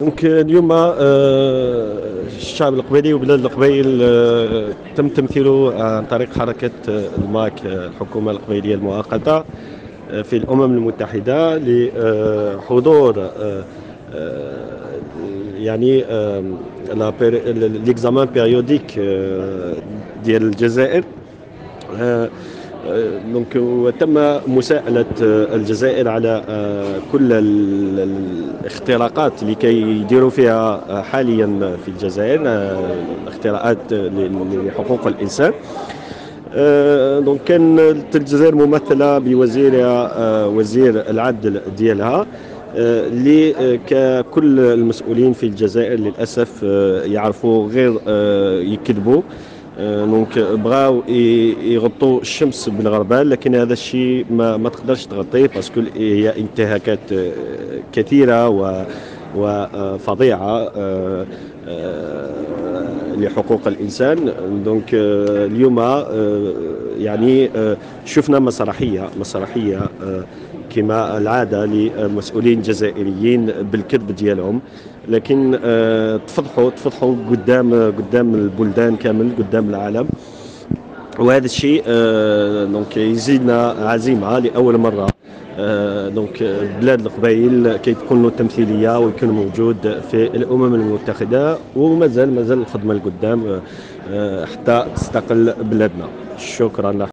donc اليوم آه، الشعب القبيلي وبلاد القبائل آه، تم تمثيله عن طريق حركة آه، الماك الحكومة القبيلية المؤقتة في الأمم المتحدة لحضور يعني l'examen périodique ديال الجزائر. donc وتم مساءلة الجزائر على كل الاختراقات لكي يديروا فيها حاليا في الجزائر اختراقات لحقوق الإنسان. donc كان الجزائر ممثلة بوزيرها وزير العدل ديالها اللي ككل المسؤولين في الجزائر للأسف يعرفوا غير يكذبوا. donc بغاو يغطوا الشمس بالغربال لكن هذا الشيء ما, ما تقدرش تغطيه parce que هي انتهاكات كثيرة و وفظيعه لحقوق الإنسان. donc اليوم يعني شفنا مسرحيه مسرحية كما العادة لمسؤولين جزائريين بالكذب ديالهم. لكن تفضحوا تفضحوا قدام قدام البلدان كامل قدام العالم. وهذا الشيء donc يزيدنا عزيمة لأول مرة. دونك بلاد القبائل كي تكون له تمثيليه ويكون موجود في الأمم المتحدة ومازال مازال الخدمة لقدام حتى تستقل بلادنا. شكرا.